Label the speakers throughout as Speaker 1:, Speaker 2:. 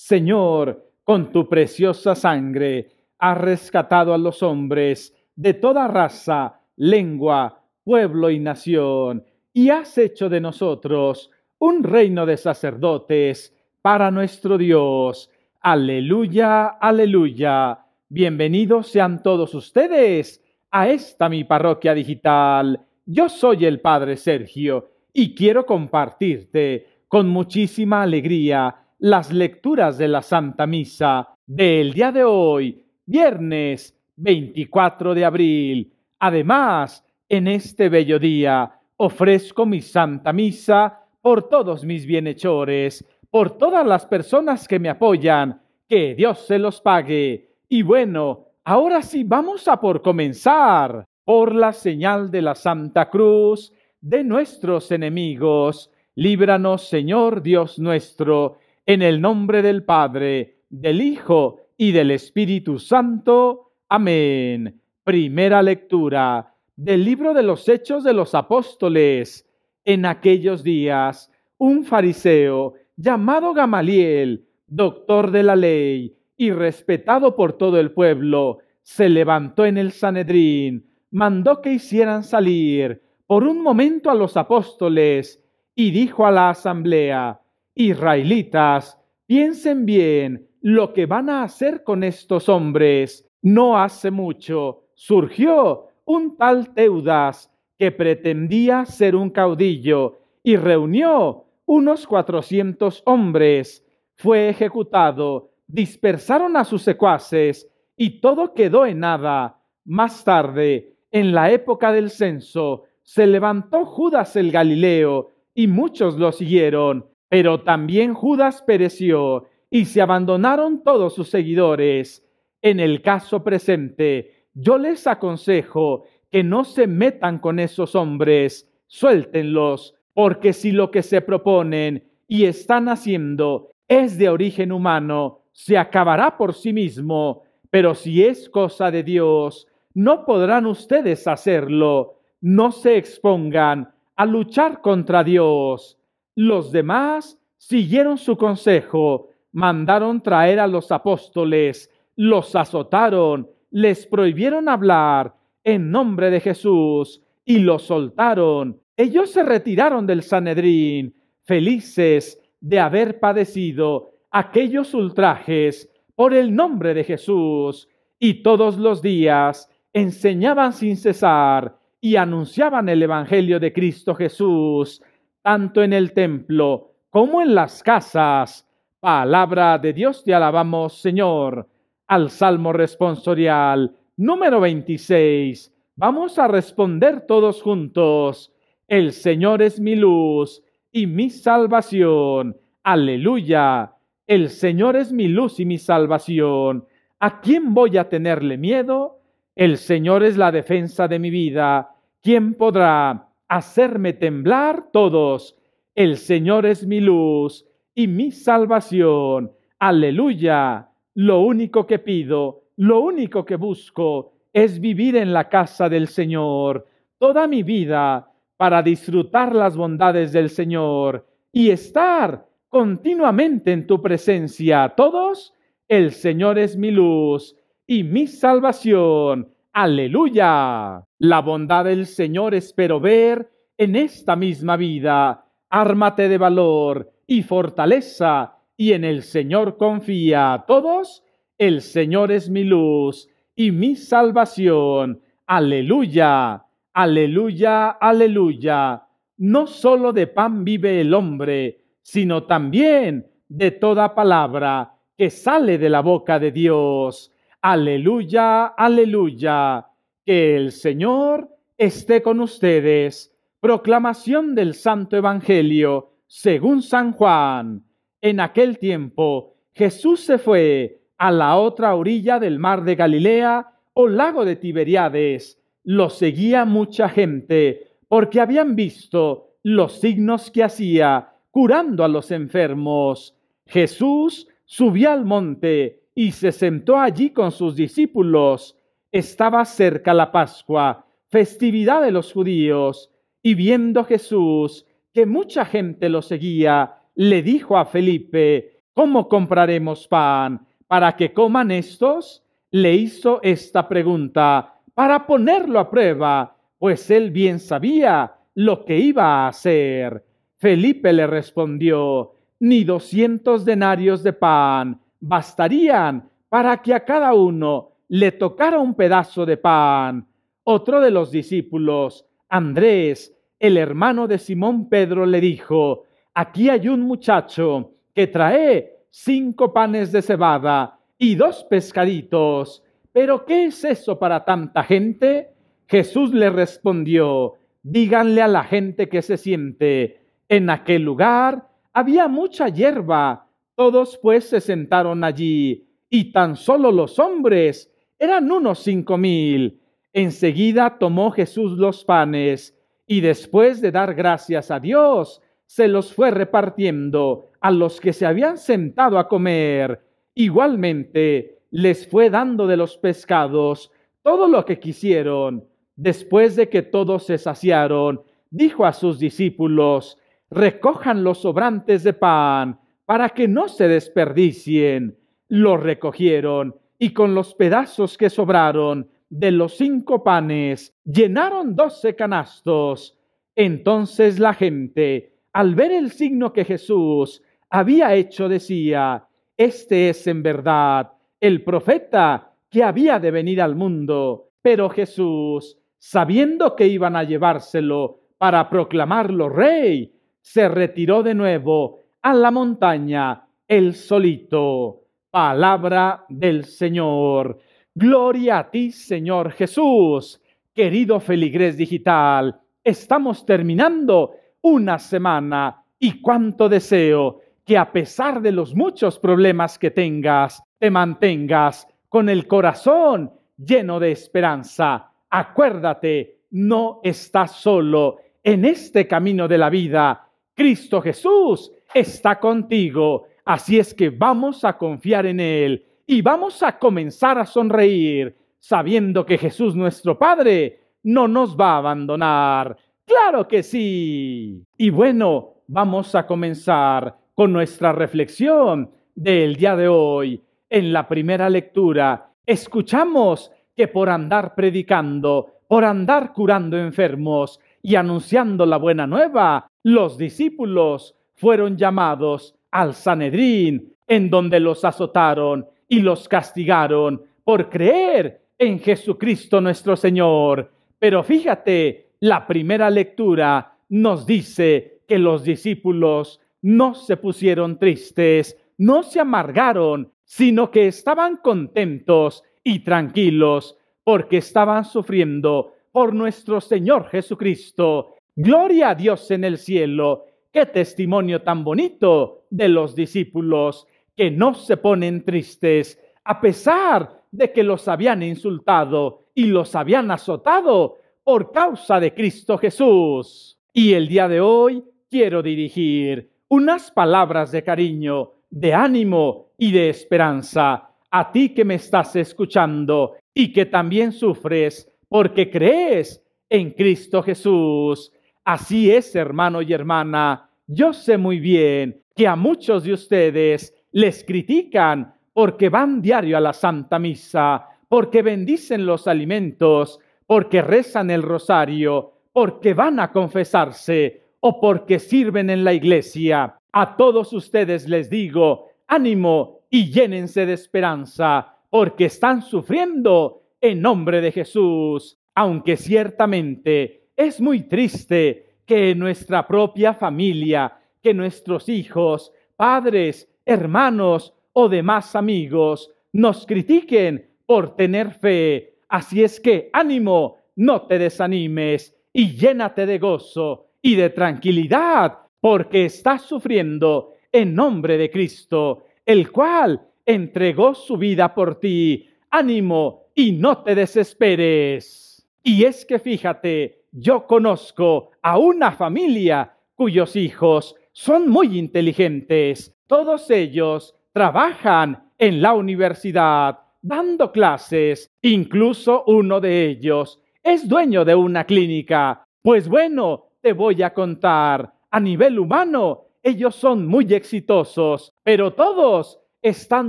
Speaker 1: Señor, con tu preciosa sangre has rescatado a los hombres de toda raza, lengua, pueblo y nación, y has hecho de nosotros un reino de sacerdotes para nuestro Dios. Aleluya, aleluya. Bienvenidos sean todos ustedes a esta mi parroquia digital. Yo soy el Padre Sergio y quiero compartirte con muchísima alegría las lecturas de la Santa Misa del día de hoy, viernes 24 de abril. Además, en este bello día ofrezco mi Santa Misa por todos mis bienhechores, por todas las personas que me apoyan, que Dios se los pague. Y bueno, ahora sí vamos a por comenzar. Por la señal de la Santa Cruz de nuestros enemigos, líbranos Señor Dios nuestro, en el nombre del Padre, del Hijo y del Espíritu Santo. Amén. Primera lectura del libro de los Hechos de los Apóstoles. En aquellos días, un fariseo llamado Gamaliel, doctor de la ley y respetado por todo el pueblo, se levantó en el Sanedrín, mandó que hicieran salir por un momento a los apóstoles y dijo a la asamblea, Israelitas, piensen bien lo que van a hacer con estos hombres. No hace mucho surgió un tal Teudas que pretendía ser un caudillo y reunió unos cuatrocientos hombres. Fue ejecutado, dispersaron a sus secuaces y todo quedó en nada. Más tarde, en la época del censo, se levantó Judas el Galileo y muchos lo siguieron pero también Judas pereció y se abandonaron todos sus seguidores. En el caso presente, yo les aconsejo que no se metan con esos hombres, suéltenlos, porque si lo que se proponen y están haciendo es de origen humano, se acabará por sí mismo, pero si es cosa de Dios, no podrán ustedes hacerlo. No se expongan a luchar contra Dios. Los demás siguieron su consejo, mandaron traer a los apóstoles, los azotaron, les prohibieron hablar en nombre de Jesús y los soltaron. Ellos se retiraron del Sanedrín, felices de haber padecido aquellos ultrajes por el nombre de Jesús, y todos los días enseñaban sin cesar y anunciaban el Evangelio de Cristo Jesús tanto en el templo como en las casas. Palabra de Dios te alabamos, Señor. Al Salmo responsorial número 26. Vamos a responder todos juntos. El Señor es mi luz y mi salvación. Aleluya. El Señor es mi luz y mi salvación. ¿A quién voy a tenerle miedo? El Señor es la defensa de mi vida. ¿Quién podrá hacerme temblar todos. El Señor es mi luz y mi salvación. Aleluya. Lo único que pido, lo único que busco es vivir en la casa del Señor toda mi vida para disfrutar las bondades del Señor y estar continuamente en tu presencia. Todos, el Señor es mi luz y mi salvación. Aleluya. La bondad del Señor espero ver en esta misma vida. Ármate de valor y fortaleza y en el Señor confía. Todos, el Señor es mi luz y mi salvación. Aleluya. Aleluya, aleluya. No solo de pan vive el hombre, sino también de toda palabra que sale de la boca de Dios. Aleluya, aleluya. Que el Señor esté con ustedes. Proclamación del Santo Evangelio según San Juan. En aquel tiempo Jesús se fue a la otra orilla del mar de Galilea o lago de Tiberiades. Lo seguía mucha gente porque habían visto los signos que hacía curando a los enfermos. Jesús subió al monte y se sentó allí con sus discípulos. Estaba cerca la Pascua, festividad de los judíos, y viendo Jesús que mucha gente lo seguía, le dijo a Felipe, ¿cómo compraremos pan para que coman estos? Le hizo esta pregunta para ponerlo a prueba, pues él bien sabía lo que iba a hacer. Felipe le respondió, ni doscientos denarios de pan bastarían para que a cada uno le tocara un pedazo de pan. Otro de los discípulos, Andrés, el hermano de Simón Pedro, le dijo, aquí hay un muchacho que trae cinco panes de cebada y dos pescaditos. ¿Pero qué es eso para tanta gente? Jesús le respondió, díganle a la gente que se siente. En aquel lugar había mucha hierba. Todos pues se sentaron allí, y tan solo los hombres eran unos cinco mil. Enseguida tomó Jesús los panes, y después de dar gracias a Dios, se los fue repartiendo a los que se habían sentado a comer. Igualmente les fue dando de los pescados todo lo que quisieron. Después de que todos se saciaron, dijo a sus discípulos, recojan los sobrantes de pan para que no se desperdicien. Los recogieron y con los pedazos que sobraron de los cinco panes llenaron doce canastos. Entonces la gente, al ver el signo que Jesús había hecho, decía, este es en verdad el profeta que había de venir al mundo. Pero Jesús sabiendo que iban a llevárselo para proclamarlo rey, se retiró de nuevo a la montaña el solito. Palabra del Señor. Gloria a ti, Señor Jesús. Querido Feligres Digital, estamos terminando una semana y cuánto deseo que a pesar de los muchos problemas que tengas, te mantengas con el corazón lleno de esperanza acuérdate, no estás solo en este camino de la vida. Cristo Jesús está contigo. Así es que vamos a confiar en Él y vamos a comenzar a sonreír, sabiendo que Jesús nuestro Padre no nos va a abandonar. Claro que sí. Y bueno, vamos a comenzar con nuestra reflexión del día de hoy. En la primera lectura, escuchamos que por andar predicando, por andar curando enfermos y anunciando la buena nueva, los discípulos fueron llamados al Sanedrín, en donde los azotaron y los castigaron por creer en Jesucristo nuestro Señor. Pero fíjate, la primera lectura nos dice que los discípulos no se pusieron tristes, no se amargaron, sino que estaban contentos y tranquilos porque estaban sufriendo por nuestro Señor Jesucristo. Gloria a Dios en el cielo. Qué testimonio tan bonito de los discípulos que no se ponen tristes a pesar de que los habían insultado y los habían azotado por causa de Cristo Jesús. Y el día de hoy quiero dirigir unas palabras de cariño, de ánimo y de esperanza a ti que me estás escuchando y que también sufres porque crees en Cristo Jesús. Así es, hermano y hermana. Yo sé muy bien que a muchos de ustedes les critican porque van diario a la Santa Misa, porque bendicen los alimentos, porque rezan el rosario, porque van a confesarse o porque sirven en la iglesia. A todos ustedes les digo, ánimo, y llénense de esperanza, porque están sufriendo en nombre de Jesús, aunque ciertamente es muy triste que nuestra propia familia, que nuestros hijos, padres, hermanos o demás amigos nos critiquen por tener fe. Así es que ánimo, no te desanimes y llénate de gozo y de tranquilidad, porque estás sufriendo en nombre de Cristo el cual entregó su vida por ti. Ánimo y no te desesperes. Y es que fíjate, yo conozco a una familia cuyos hijos son muy inteligentes. Todos ellos trabajan en la universidad dando clases. Incluso uno de ellos es dueño de una clínica. Pues bueno, te voy a contar, a nivel humano, ellos son muy exitosos, pero todos están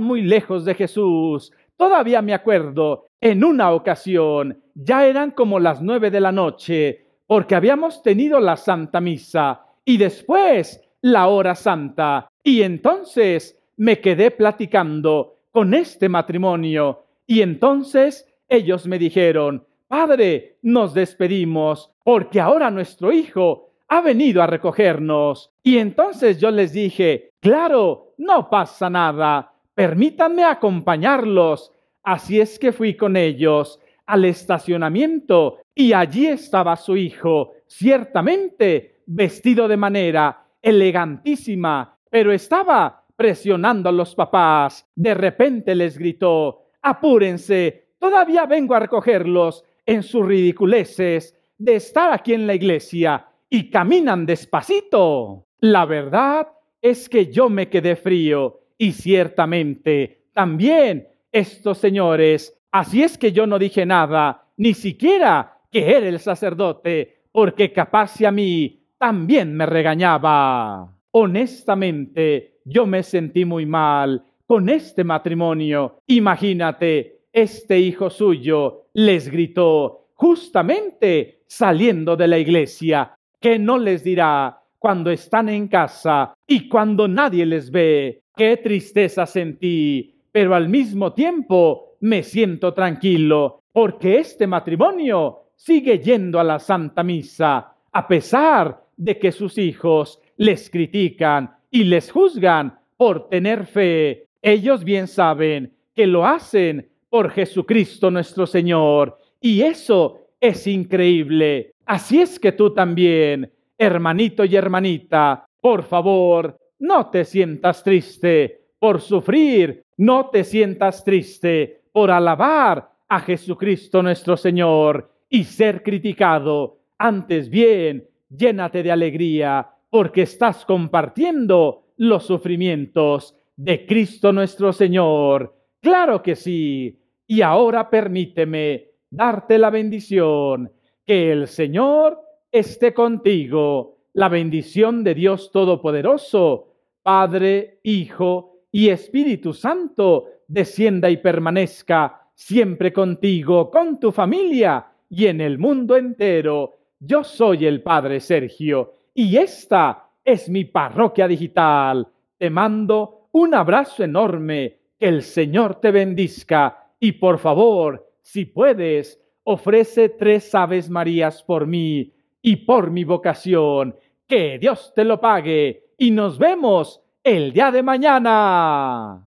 Speaker 1: muy lejos de Jesús. Todavía me acuerdo, en una ocasión, ya eran como las nueve de la noche, porque habíamos tenido la Santa Misa y después la hora santa. Y entonces me quedé platicando con este matrimonio. Y entonces ellos me dijeron, Padre, nos despedimos, porque ahora nuestro hijo ha venido a recogernos. Y entonces yo les dije, claro, no pasa nada, permítanme acompañarlos. Así es que fui con ellos al estacionamiento y allí estaba su hijo, ciertamente vestido de manera elegantísima, pero estaba presionando a los papás. De repente les gritó, apúrense, todavía vengo a recogerlos en sus ridiculeces de estar aquí en la iglesia y caminan despacito. La verdad es que yo me quedé frío y ciertamente también estos señores, así es que yo no dije nada, ni siquiera que era el sacerdote, porque capaz si a mí también me regañaba. Honestamente, yo me sentí muy mal con este matrimonio. Imagínate, este hijo suyo les gritó justamente saliendo de la iglesia ¿Qué no les dirá cuando están en casa y cuando nadie les ve? Qué tristeza sentí, pero al mismo tiempo me siento tranquilo porque este matrimonio sigue yendo a la Santa Misa a pesar de que sus hijos les critican y les juzgan por tener fe. Ellos bien saben que lo hacen por Jesucristo nuestro Señor y eso es increíble. Así es que tú también, hermanito y hermanita, por favor, no te sientas triste por sufrir, no te sientas triste por alabar a Jesucristo nuestro Señor y ser criticado. Antes bien, llénate de alegría porque estás compartiendo los sufrimientos de Cristo nuestro Señor. Claro que sí. Y ahora permíteme darte la bendición que el Señor esté contigo. La bendición de Dios Todopoderoso, Padre, Hijo y Espíritu Santo, descienda y permanezca siempre contigo, con tu familia y en el mundo entero. Yo soy el Padre Sergio y esta es mi parroquia digital. Te mando un abrazo enorme, que el Señor te bendizca y por favor, si puedes, ofrece tres aves marías por mí y por mi vocación. Que Dios te lo pague y nos vemos el día de mañana.